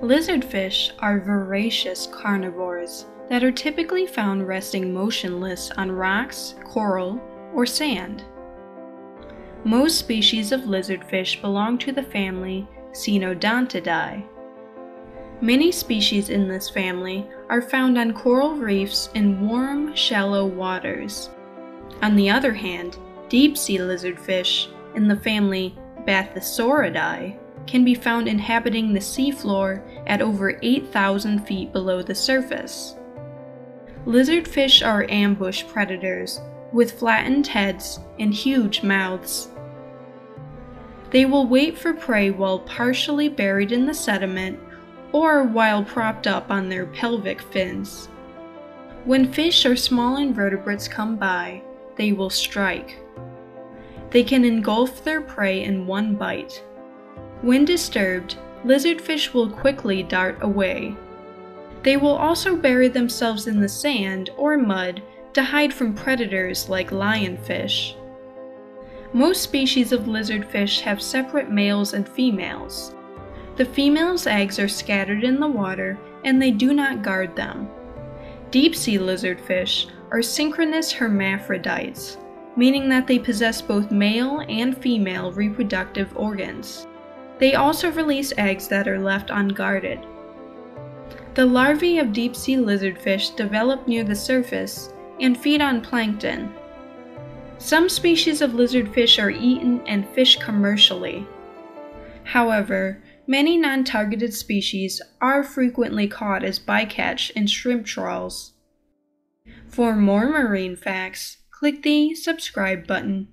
Lizardfish are voracious carnivores that are typically found resting motionless on rocks, coral, or sand. Most species of lizardfish belong to the family Synodontidae. Many species in this family are found on coral reefs in warm, shallow waters. On the other hand, deep sea lizardfish in the family Bathysauridae can be found inhabiting the seafloor at over 8,000 feet below the surface. Lizardfish are ambush predators with flattened heads and huge mouths. They will wait for prey while partially buried in the sediment or while propped up on their pelvic fins. When fish or small invertebrates come by, they will strike. They can engulf their prey in one bite. When disturbed, lizardfish will quickly dart away. They will also bury themselves in the sand or mud to hide from predators like lionfish. Most species of lizardfish have separate males and females. The females' eggs are scattered in the water and they do not guard them. Deep sea lizardfish are synchronous hermaphrodites, meaning that they possess both male and female reproductive organs. They also release eggs that are left unguarded. The larvae of deep sea lizardfish develop near the surface and feed on plankton, some species of lizardfish are eaten and fished commercially. However, many non targeted species are frequently caught as bycatch in shrimp trawls. For more marine facts, click the subscribe button.